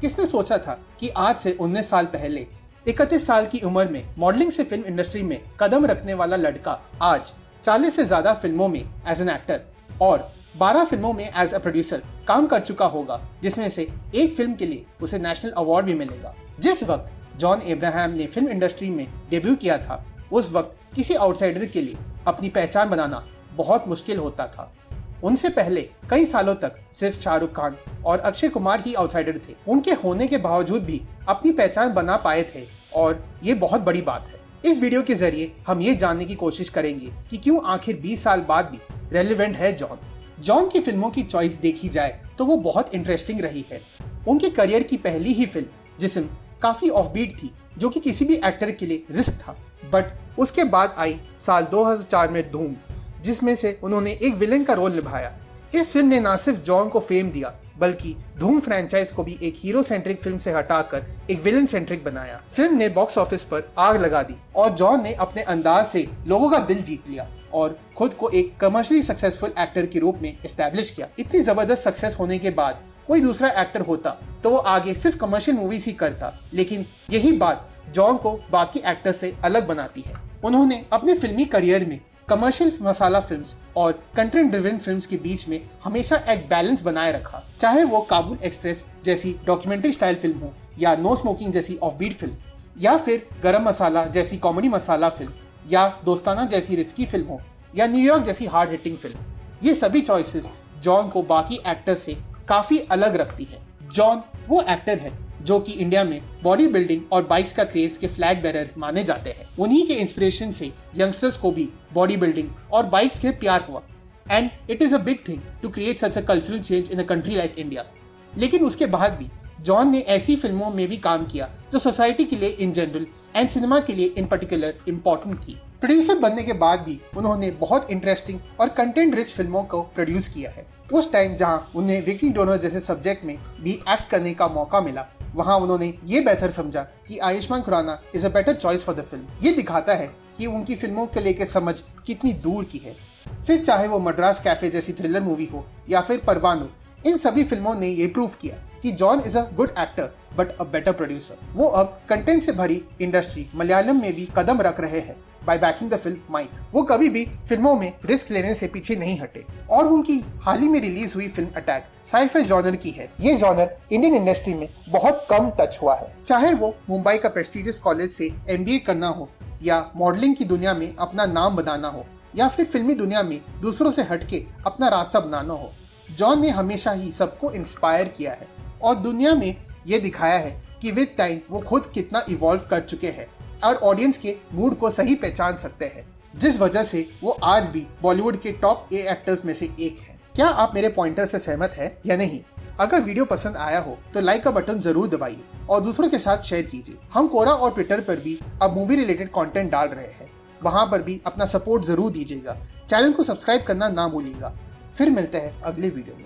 किसने सोचा था कि आज से 19 साल पहले, इकतीस साल की उम्र में मॉडलिंग से फ़िल्म इंडस्ट्री में कदम रखने वाला लड़का आज 40 से ज़्यादा फ़िल्मों में एज एन एक्टर और 12 फ़िल्मों में एज अ प्रोड्यूसर काम कर चुका होगा, जिसमें से एक फ़िल्म के लिए उसे नेशनल अवार्ड भी मिलेगा। जिस वक्त जॉन एब्राहम ने फ़िल्म इंडस्ट्री में डेब्यू किया था, उस वक्त किसी आउटसाइडर के लिए अपनी पहचान बनाना बहुत मुश्किल होता था। उनसे पहले कई सालों तक सिर्फ़ शाहरुख खान और अक्षय कुमार ही आउटसाइडर थे। उनके होने के बावजूद भी अपनी पहचान बना पाए थे और ये बहुत बड़ी बात है। इस वीडियो के ज़रिए हम ये जानने की कोशिश करेंगे कि क्यों आखिर 20 साल बाद भी रेलिवेंट है जॉन। जॉन की फ़िल्मों की चॉइस देखी जाए तो वो बहुत इंटरेस्टिंग रही है। उनके करियर की पहली ही फ़िल्म जिसम काफ़ी ऑफबीट थी, जो कि किसी भी एक्टर के लिए रिस्क था। बट उसके बाद आई साल 2004 में धूम। जिसमें से उन्होंने एक विलेन का रोल निभाया। इस फ़िल्म ने न सिर्फ़ जॉन को फेम दिया, बल्कि धूम फ्रेंचाइज को भी एक हीरो सेंट्रिक फ़िल्म से हटाकर एक विलन सेंट्रिक बनाया। फ़िल्म ने बॉक्स ऑफ़िस पर आग लगा दी और जॉन ने अपने अंदाज से लोगों का दिल जीत लिया और खुद को एक कमर्शियली सक्सेसफुल एक्टर के रूप में एस्टेब्लिश किया। इतनी ज़बरदस्त सक्सेस होने के बाद कोई दूसरा एक्टर होता तो वो आगे सिर्फ़ कमर्शियल मूवीज़ ही करता। लेकिन यही बात जॉन को बाकी एक्टर से अलग बनाती है। उन्होंने अपने फिल्मी करियर में कमर्शियल मसाला फिल्म्स और कंटेंट ड्रिवन फिल्म्स के बीच में हमेशा एक बैलेंस बनाए रखा। चाहे वो काबुल एक्सप्रेस जैसी डॉक्यूमेंट्री स्टाइल फ़िल्म हो या नो स्मोकिंग जैसी ऑफ़ बीट फ़िल्म या फिर गरम मसाला जैसी कॉमेडी मसाला फ़िल्म या दोस्ताना जैसी रिस्की फ़िल्म हो, या न्यूयॉर्क जैसी हार्ड हिटिंग फ़िल्म ये सभी चॉइसेस जॉन को बाकी एक्टर्स से काफ़ी अलग रखती है। जॉन वो एक्टर है जो कि इंडिया में बॉडी बिल्डिंग और बाइक्स का क्रेज के फ्लैग बेरर माने जाते हैं। उन्हीं के इंस्पिरेशन से यंगस्टर्स को भी बॉडी बिल्डिंग और बाइक्स के प्यार हुआ। And it is a big thing to create such a cultural change in a country like India लेकिन उसके बाद भी जॉन ने ऐसी फ़िल्मों में भी काम किया जो सोसाइटी के लिए इन जनरल एंड सिनेमा के लिए इन पर्टिकुलर इम्पोर्टेंट थी। प्रोड्यूसर बनने के बाद भी उन्होंने बहुत इंटरेस्टिंग और कंटेंट रिच फ़िल्मों को प्रोड्यूस किया है। उस टाइम जहाँ उन्हें विकी डोनर जैसे सब्जेक्ट में भी एक्ट करने का मौका मिला वहाँ उन्होंने ये बेहतर समझा कि Ayushmann Khurrana is a better choice for the film ये दिखाता है कि उनकी फ़िल्मों के लेकर समझ कितनी दूर की है। फिर चाहे वो मद्रास कैफ़े जैसी थ्रिलर मूवी हो या फिर परवानो, इन सभी फ़िल्मों ने ये प्रूव किया कि John is a good actor but a better producer वो अब कंटेंट से भरी इंडस्ट्री मलयालम में भी कदम रख रहे हैं by backing the film maker वो कभी भी फ़िल्मों में रिस्क लेने से पीछे नहीं हटे और उनकी हाल ही में रिलीज़ हुई फ़िल्म अटैक साइफर जॉनर की है। ये जॉनर इंडियन इंडस्ट्री में बहुत कम टच हुआ है। चाहे वो मुंबई का प्रेस्टिजियस कॉलेज से एम करना हो या मॉडलिंग की दुनिया में अपना नाम बनाना हो या फिर फिल्मी दुनिया में दूसरों से हटके अपना रास्ता बनाना हो, जॉन ने हमेशा ही सबको इंस्पायर किया है और दुनिया में ये दिखाया है कि विद टाइम वो खुद कितना इवॉल्व कर चुके हैं और ऑडियंस के मूड को सही पहचान सकते हैं। जिस वजह से वो आज भी बॉलीवुड के टॉप ए एक्टर्स में से एक है। क्या आप मेरे पॉइंटर से सहमत है या नहीं? अगर वीडियो पसंद आया हो तो लाइक का बटन ज़रूर दबाइए और दूसरों के साथ शेयर कीजिए। हम कोरा और ट्विटर पर भी अब मूवी रिलेटेड कंटेंट डाल रहे हैं। वहाँ पर भी अपना सपोर्ट ज़रूर दीजिएगा। चैनल को सब्सक्राइब करना ना भूलिएगा। फिर मिलते हैं अगले वीडियो में।